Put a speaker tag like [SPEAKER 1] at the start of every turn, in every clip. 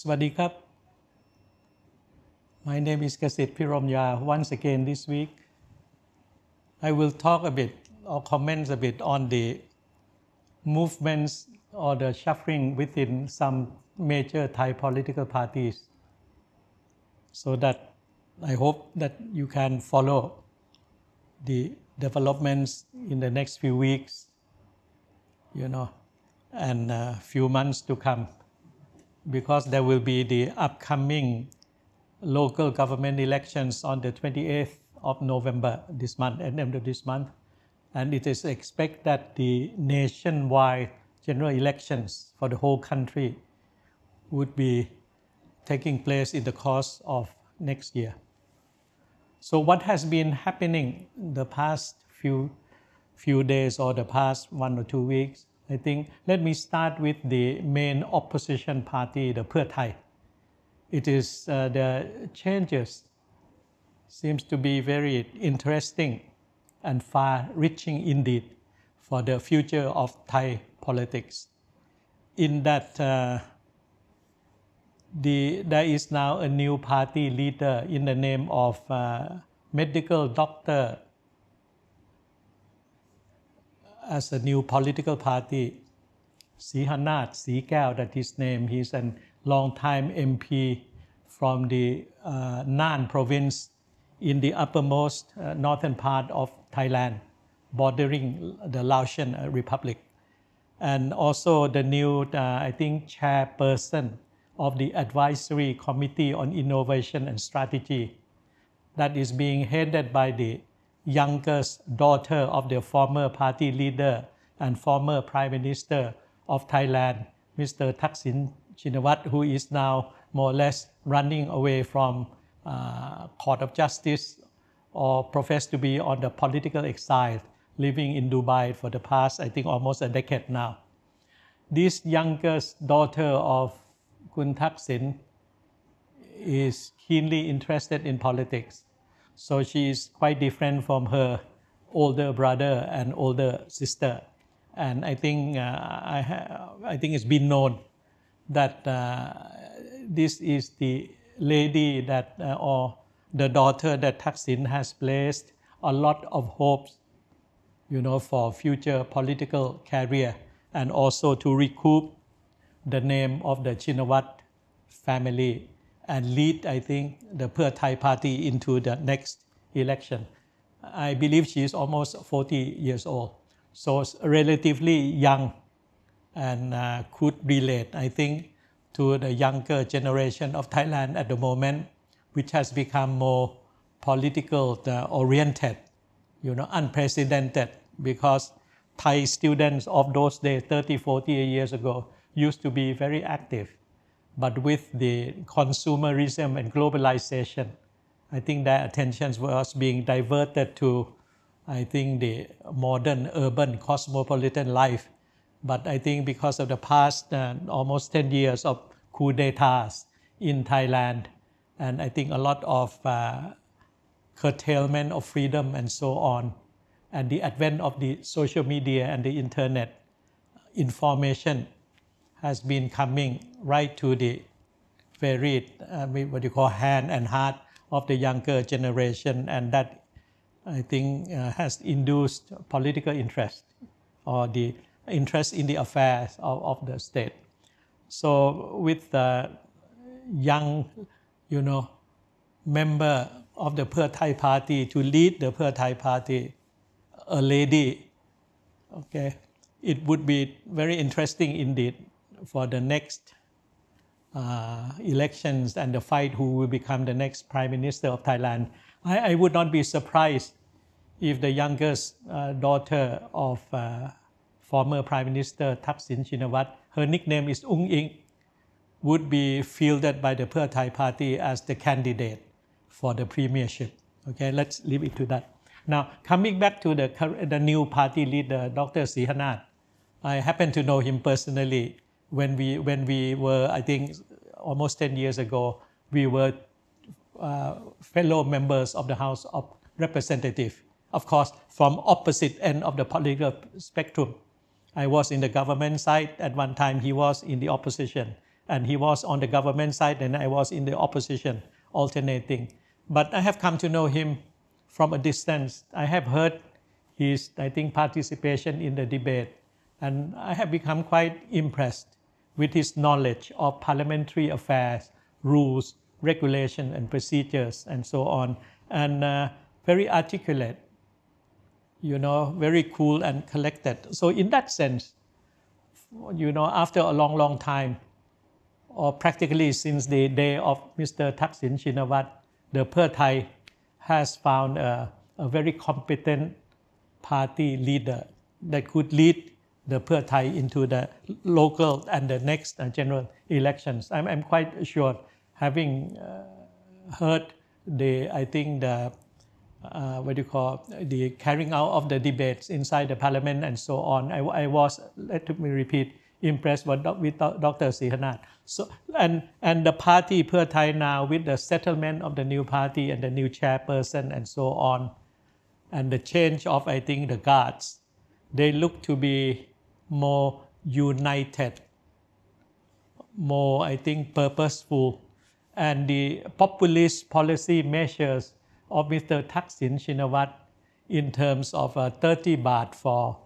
[SPEAKER 1] สวัสดีครับ My name is Kasit Piromya. Once again this week, I will talk a bit or comment a bit on the movements or the shuffling within some major Thai political parties so that I hope that you can follow the developments in the next few weeks, you know, and uh, few months to come, because there will be the upcoming local government elections on the 28th of November this month, end of this month, and it is expected that the nationwide general elections for the whole country would be taking place in the course of next year. So what has been happening the past few few days or the past one or two weeks? I think let me start with the main opposition party, the Pheu Thai. It is uh, the changes seems to be very interesting and far-reaching indeed for the future of Thai politics. In that uh, the, there is now a new party leader in the name of uh, medical doctor as a new political party. Sihanat Sikao, that his name. He's a long-time MP from the uh, Nan province in the uppermost uh, northern part of Thailand, bordering the Laotian uh, Republic. And also the new, uh, I think, chairperson of the Advisory Committee on Innovation and Strategy that is being headed by the youngest daughter of the former party leader and former Prime Minister of Thailand, Mr. Thaksin Shinawat, who is now more or less running away from uh, Court of Justice or professed to be on the political exile, living in Dubai for the past, I think, almost a decade now. This youngest daughter of Kun Thaksin is keenly interested in politics. So she is quite different from her older brother and older sister. And I think, uh, I, I think it's been known that uh, this is the lady that, uh, or the daughter that Thaksin has placed a lot of hopes, you know, for future political career and also to recoup the name of the Chinawat family and lead, I think, the Pheu Thai party into the next election. I believe she is almost 40 years old, so relatively young and uh, could relate, I think, to the younger generation of Thailand at the moment, which has become more political oriented, you know, unprecedented because Thai students of those days, 30, 40 years ago, used to be very active. But with the consumerism and globalization, I think their attention was being diverted to, I think, the modern urban cosmopolitan life. But I think because of the past uh, almost 10 years of coup d'etats in Thailand, and I think a lot of uh, curtailment of freedom and so on, and the advent of the social media and the internet, information has been coming right to the very uh, what you call hand and heart of the younger generation, and that I think uh, has induced political interest or the interest in the affairs of, of the state. So with the young, you know, member of the Pheu Thai party to lead the Pheu Thai party, a lady, okay, it would be very interesting indeed for the next uh, elections and the fight who will become the next prime minister of Thailand. I, I would not be surprised if the youngest uh, daughter of uh, former prime minister Thaksin Shinawat, her nickname is Ung Ing, would be fielded by the Pheu Thai party as the candidate for the premiership. Okay, let's leave it to that. Now, coming back to the, the new party leader, Dr. Sihanat, I happen to know him personally when we when we were I think almost 10 years ago we were uh, fellow members of the House of Representatives of course from opposite end of the political spectrum. I was in the government side at one time he was in the opposition. And he was on the government side and I was in the opposition, alternating. But I have come to know him from a distance. I have heard his, I think, participation in the debate, and I have become quite impressed with his knowledge of parliamentary affairs, rules, regulation, and procedures, and so on, and uh, very articulate, you know, very cool and collected. So, in that sense, you know, after a long, long time, or practically since the day of Mr. Thaksin Shinawat, the Thai has found a, a, very competent party leader that could lead the Pheu Thai into the local and the next uh, general elections. I'm, I'm quite sure, having uh, heard the, I think the, uh, what do you call, the carrying out of the debates inside the parliament and so on, I, I was, let me repeat, impressed with, with Dr. Srihanat. So, and, and the party Pheu Thai now with the settlement of the new party and the new chairperson and so on, and the change of, I think, the guards, they look to be more united, more, I think, purposeful. And the populist policy measures of Mr. Thaksin Shinawat in terms of uh, 30 baht for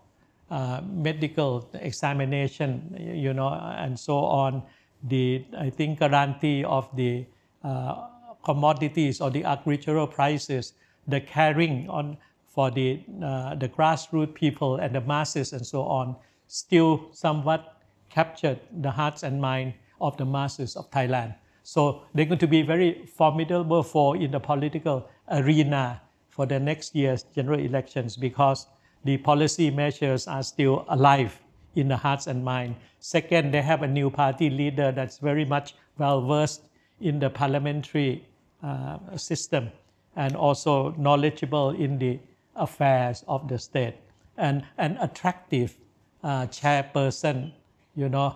[SPEAKER 1] uh, medical examination, you know, and so on. The I think guarantee of the uh, commodities or the agricultural prices, the caring on for the uh, the grassroots people and the masses and so on, still somewhat captured the hearts and mind of the masses of Thailand. So they're going to be very formidable for in the political arena for the next year's general elections because the policy measures are still alive in the hearts and mind. Second, they have a new party leader that's very much well versed in the parliamentary uh, system and also knowledgeable in the affairs of the state and an attractive uh, chairperson, you know,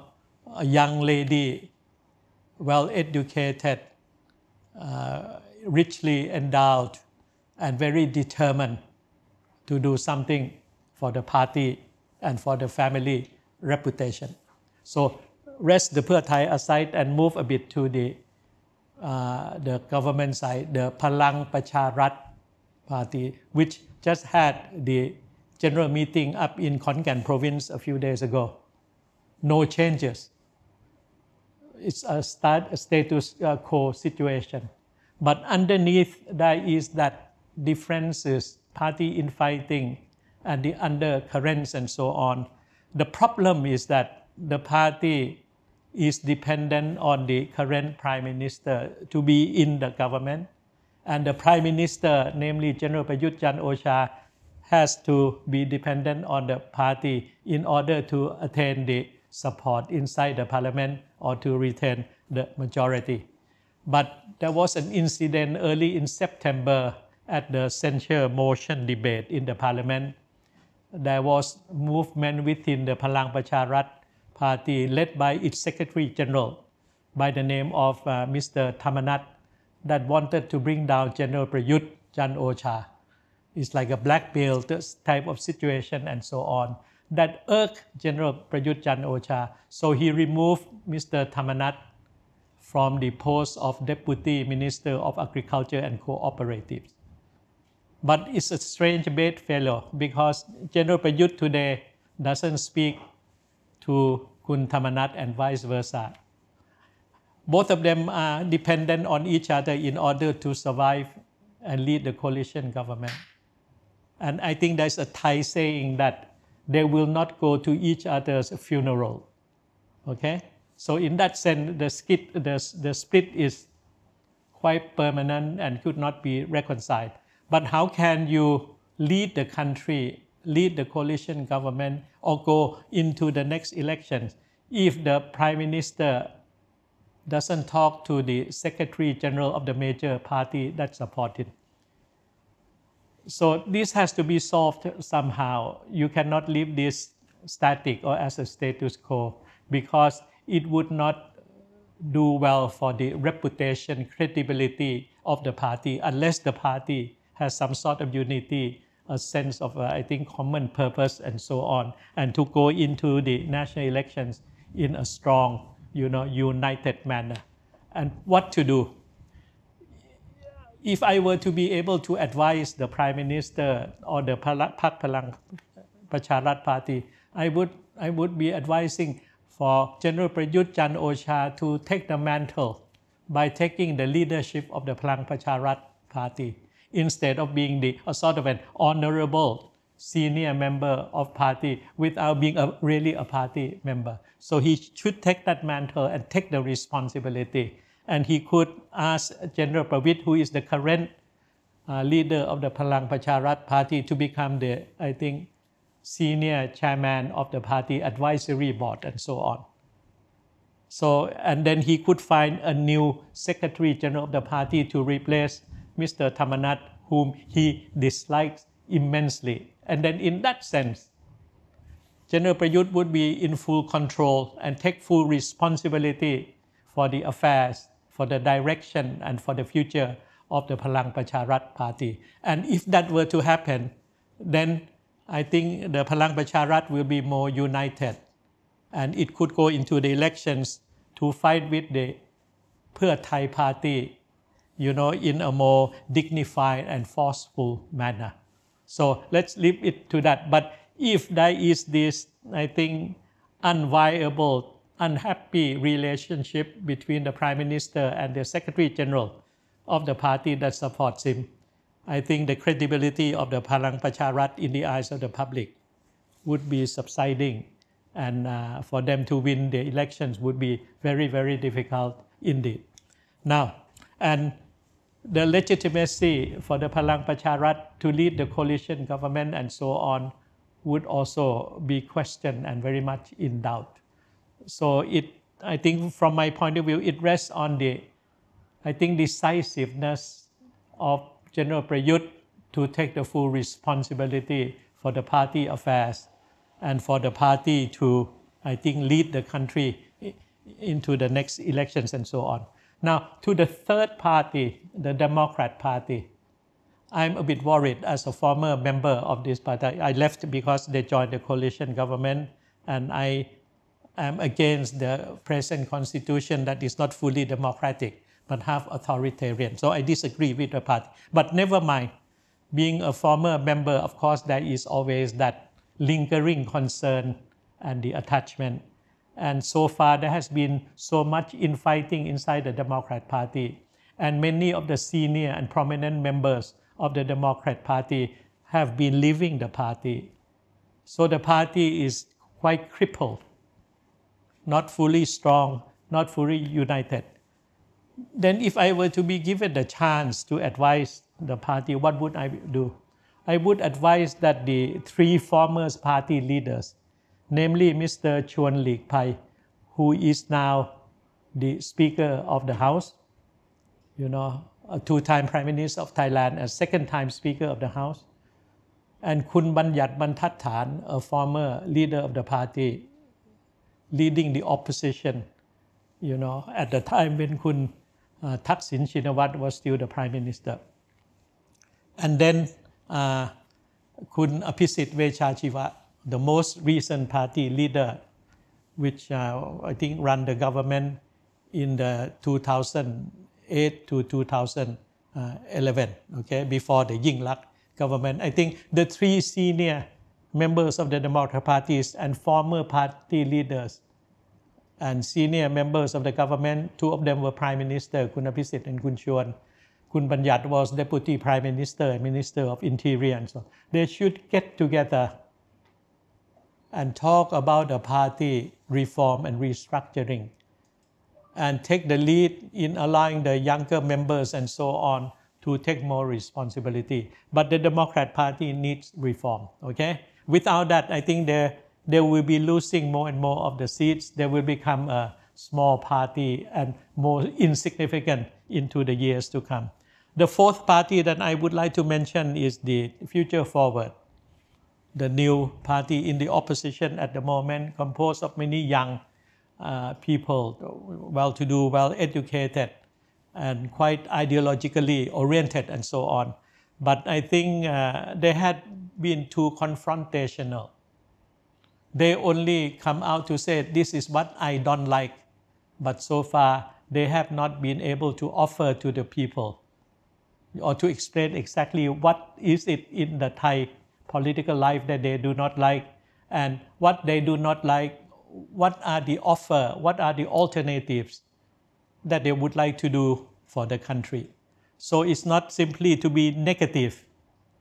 [SPEAKER 1] a young lady, well educated, uh, richly endowed, and very determined to do something for the party and for the family reputation. So rest the Pheu Thai aside and move a bit to the uh, the government side, the Palang Pracharat party, which just had the general meeting up in Khon Kaen province a few days ago. No changes. It's a, start, a status uh, quo situation. But underneath that is that differences party infighting and the undercurrents and so on. The problem is that the party is dependent on the current prime minister to be in the government. And the prime minister, namely General Prayut Chan Ocha, has to be dependent on the party in order to attain the support inside the parliament or to retain the majority. But there was an incident early in September at the censure motion debate in the parliament, there was movement within the Palang Pracharat party led by its secretary general by the name of uh, Mr. Thamanat that wanted to bring down General Prayut Chan Ocha. It's like a black blackmail type of situation and so on that irked General Prayut Chan Ocha. So he removed Mr. Thamanat from the post of Deputy Minister of Agriculture and Cooperatives. But it's a strange bedfellow because General Prayut today doesn't speak to Kun Thamanat and vice versa. Both of them are dependent on each other in order to survive and lead the coalition government. And I think there's a Thai saying that they will not go to each other's funeral. Okay? So in that sense, the, skit, the, the split is quite permanent and could not be reconciled. But how can you lead the country, lead the coalition government, or go into the next elections if the prime minister doesn't talk to the secretary general of the major party that supported? So this has to be solved somehow. You cannot leave this static or as a status quo because it would not do well for the reputation, credibility of the party unless the party has some sort of unity, a sense of, uh, I think, common purpose and so on, and to go into the national elections in a strong you know, united manner. And what to do? If I were to be able to advise the Prime Minister or the Pak Palang Pracharat Party, I would, I would be advising for General Prayut Chan Ocha to take the mantle by taking the leadership of the Palang Pracharat Party instead of being the a sort of an honorable senior member of party without being a, really a party member. So he should take that mantle and take the responsibility. And he could ask General Pravit, who is the current uh, leader of the Palang Pracharat party, to become the, I think, senior chairman of the party advisory board and so on. So, and then he could find a new secretary general of the party to replace Mr. Thamanat, whom he dislikes immensely. And then in that sense, General Prayut would be in full control and take full responsibility for the affairs, for the direction, and for the future of the Palang Pracharat party. And if that were to happen, then I think the Palang Pracharat will be more united. And it could go into the elections to fight with the Pheu Thai party, you know, in a more dignified and forceful manner. So let's leave it to that. But if there is this, I think, unviable, unhappy relationship between the Prime Minister and the Secretary General of the party that supports him, I think the credibility of the Palang Pracharat in the eyes of the public would be subsiding. And uh, for them to win the elections would be very, very difficult indeed. Now, and the legitimacy for the Palang Pracharat to lead the coalition government and so on would also be questioned and very much in doubt. So it, I think from my point of view, it rests on the, I think, decisiveness of General Prayut to take the full responsibility for the party affairs and for the party to, I think, lead the country into the next elections and so on. Now, to the third party, the Democrat Party, I'm a bit worried as a former member of this party. I left because they joined the coalition government, and I am against the present constitution that is not fully democratic but half authoritarian. So I disagree with the party. But never mind. Being a former member, of course, there is always that lingering concern and the attachment. And so far, there has been so much infighting inside the Democrat Party. And many of the senior and prominent members of the Democrat Party have been leaving the party. So the party is quite crippled, not fully strong, not fully united. Then, if I were to be given the chance to advise the party, what would I do? I would advise that the three former party leaders, namely Mr. Chuan Leekpai, who is now the Speaker of the House, you know, a two-time Prime Minister of Thailand, a second-time Speaker of the House, and Kun Banyat Bantadtan, a former leader of the party, leading the opposition, you know, at the time when Kun uh, Thaksin Shinawat was still the Prime Minister. And then uh, Kun Abhisit Vejjajiva, the most recent party leader, which uh, I think ran the government in the 2008 to 2011, okay, before the Yingluck government. I think the three senior members of the Democratic parties and former party leaders and senior members of the government, two of them were prime minister, Kun Abhisit and Kun Chuan. Kun Banyat was deputy prime minister and minister of interior and so on. they should get together and talk about the party reform and restructuring and take the lead in allowing the younger members and so on to take more responsibility. But the Democrat Party needs reform. Okay, without that, I think they they will be losing more and more of the seats. They will become a small party and more insignificant into the years to come. The fourth party that I would like to mention is the Future Forward, the new party in the opposition at the moment, composed of many young uh, people, well-to-do, well-educated, and quite ideologically oriented, and so on. But I think uh, they had been too confrontational. They only come out to say, "This is what I don't like," but so far they have not been able to offer to the people or to explain exactly what is it in the Thai political life that they do not like and what they do not like what are the offer what are the alternatives that they would like to do for the country. So it's not simply to be negative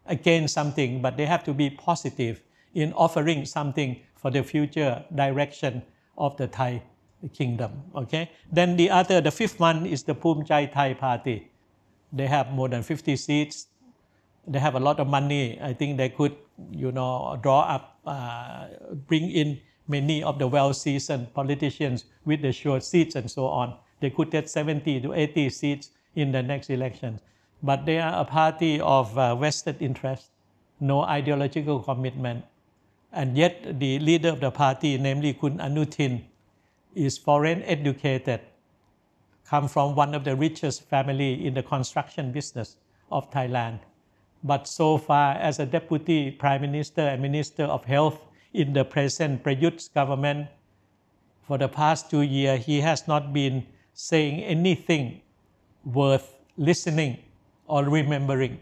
[SPEAKER 1] against something but they have to be positive in offering something for the future direction of the Thai kingdom okay? Then the other the fifth one is the Bhumjaithai party. They have more than 50 seats. They have a lot of money. I think they could you know draw up uh, bring in many of the well seasoned politicians with the short seats and so on. They could get 70 to 80 seats in the next election but they are a party of uh, vested interest no ideological commitment and yet the leader of the party namely kun anutin is foreign educated come from one of the richest family in the construction business of Thailand. But so far, as a deputy prime minister and minister of health in the present Prayut's government, for the past two years, he has not been saying anything worth listening or remembering.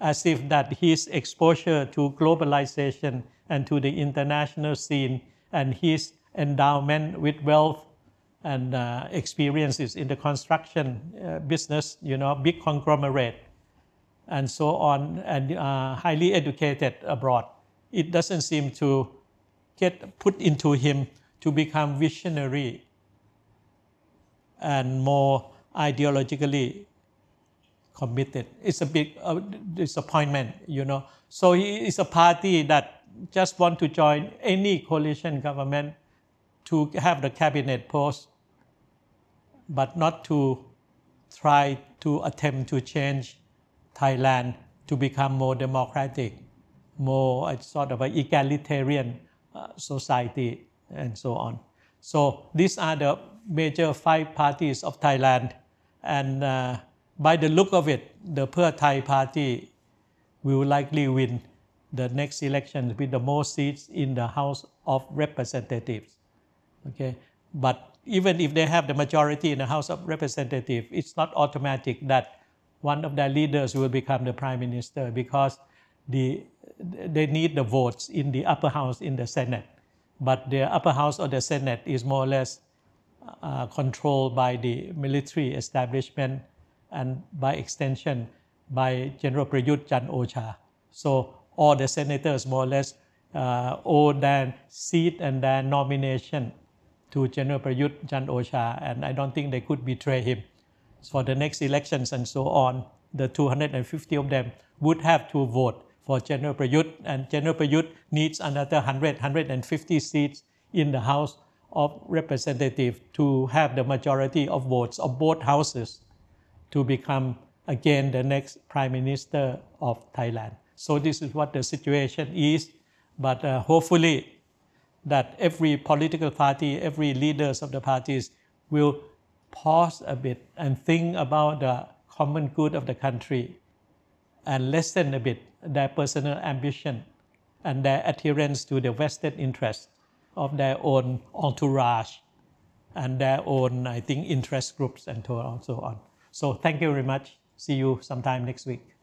[SPEAKER 1] As if that his exposure to globalization and to the international scene and his endowment with wealth and uh, experiences in the construction uh, business, you know, big conglomerate, and so on, and uh, highly educated abroad. It doesn't seem to get put into him to become visionary and more ideologically committed. It's a big uh, disappointment, you know. So he is a party that just want to join any coalition government to have the cabinet post but not to try to attempt to change Thailand to become more democratic, more a sort of an egalitarian uh, society, and so on. So these are the major five parties of Thailand, and uh, by the look of it, the Pheu Thai party will likely win the next election with the most seats in the House of Representatives. Okay, but even if they have the majority in the House of Representatives, it's not automatic that one of their leaders will become the prime minister because the, they need the votes in the upper house in the Senate. But the upper house of the Senate is more or less uh, controlled by the military establishment and by extension by General Prayut Chan Ocha. So all the senators more or less uh, owe their seat and their nomination to General Prayut Chan Ocha, and I don't think they could betray him. For the next elections and so on, the 250 of them would have to vote for General Prayut, and General Prayut needs another 100, 150 seats in the House of Representatives to have the majority of votes of both houses to become again the next Prime Minister of Thailand. So this is what the situation is, but uh, hopefully that every political party, every leaders of the parties will pause a bit and think about the common good of the country and lessen a bit their personal ambition and their adherence to the vested interest of their own entourage and their own, I think, interest groups and so on. So thank you very much. See you sometime next week.